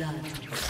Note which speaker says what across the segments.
Speaker 1: Blood.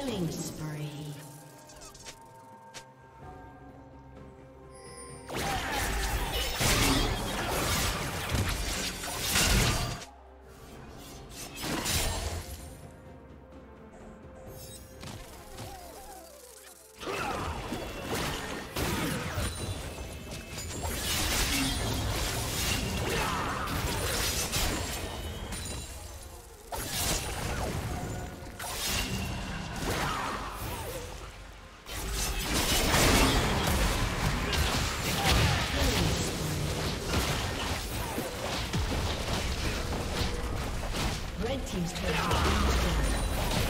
Speaker 1: Killing spree. Red Team's destroyed.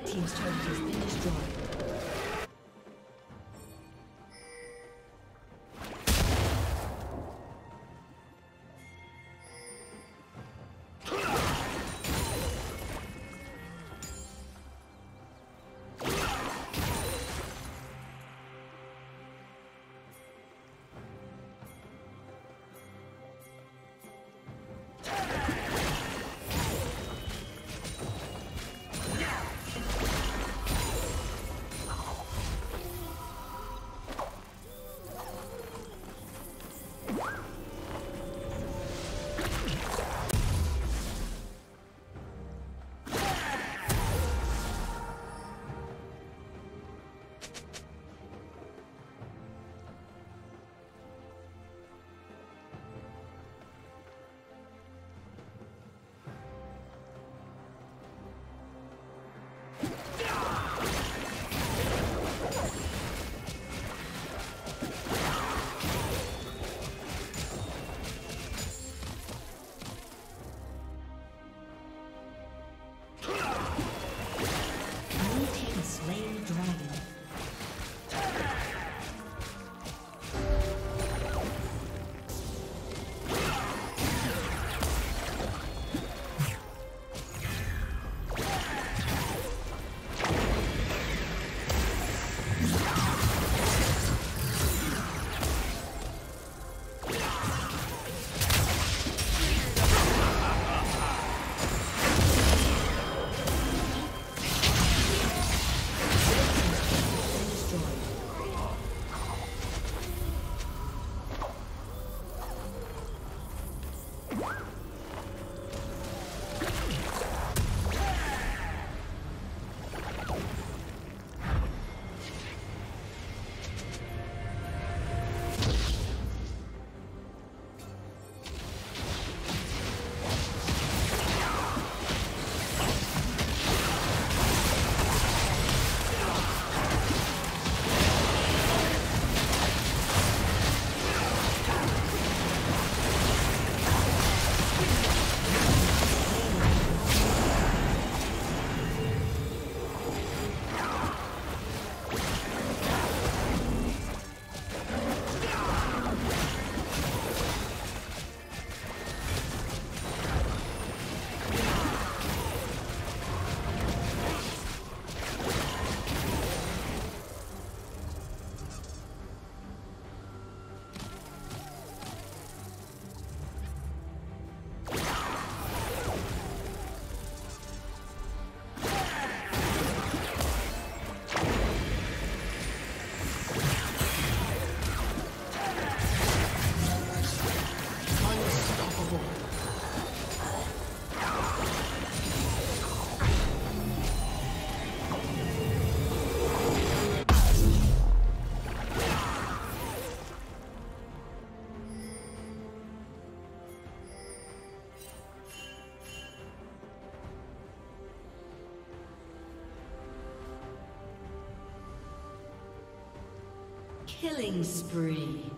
Speaker 1: Red Team's turret has been Killing spree.